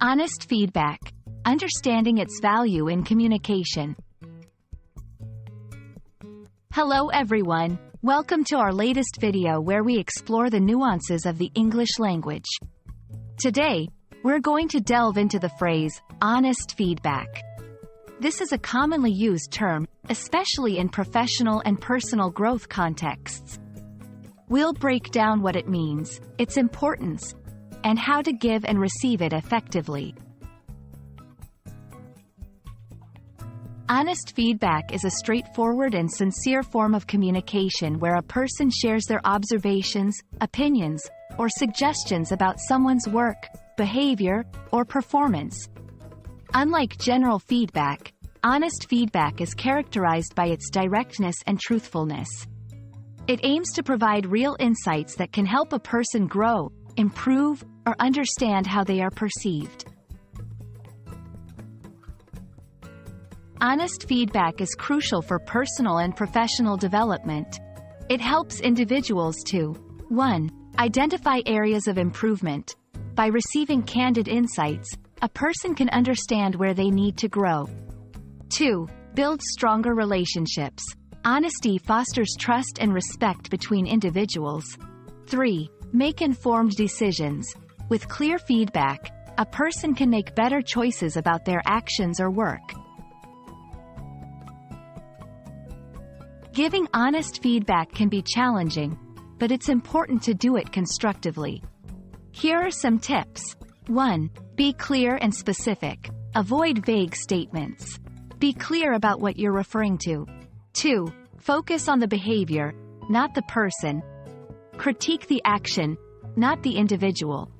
Honest feedback. Understanding its value in communication. Hello everyone. Welcome to our latest video where we explore the nuances of the English language. Today, we're going to delve into the phrase, honest feedback. This is a commonly used term, especially in professional and personal growth contexts. We'll break down what it means, its importance, and how to give and receive it effectively. Honest feedback is a straightforward and sincere form of communication where a person shares their observations, opinions, or suggestions about someone's work, behavior, or performance. Unlike general feedback, honest feedback is characterized by its directness and truthfulness. It aims to provide real insights that can help a person grow, improve, or understand how they are perceived. Honest feedback is crucial for personal and professional development. It helps individuals to 1. Identify areas of improvement. By receiving candid insights, a person can understand where they need to grow. 2. Build stronger relationships. Honesty fosters trust and respect between individuals. 3. Make informed decisions. With clear feedback, a person can make better choices about their actions or work. Giving honest feedback can be challenging, but it's important to do it constructively. Here are some tips. 1. Be clear and specific. Avoid vague statements. Be clear about what you're referring to. 2. Focus on the behavior, not the person. Critique the action, not the individual.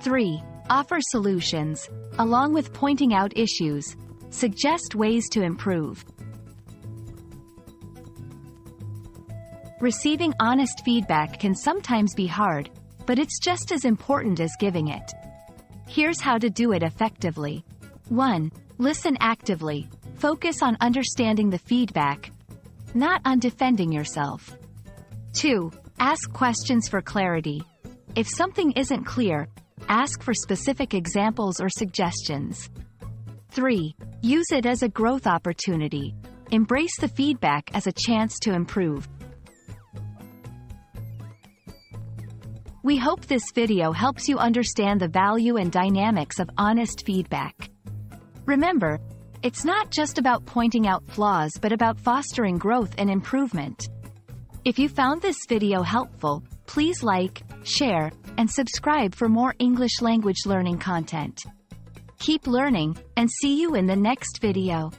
3. Offer solutions. Along with pointing out issues, suggest ways to improve. Receiving honest feedback can sometimes be hard, but it's just as important as giving it. Here's how to do it effectively. 1. Listen actively. Focus on understanding the feedback, not on defending yourself. 2. Ask questions for clarity. If something isn't clear, ask for specific examples or suggestions. 3. Use it as a growth opportunity. Embrace the feedback as a chance to improve. We hope this video helps you understand the value and dynamics of honest feedback. Remember, it's not just about pointing out flaws but about fostering growth and improvement. If you found this video helpful, please like, share, and subscribe for more English language learning content. Keep learning, and see you in the next video.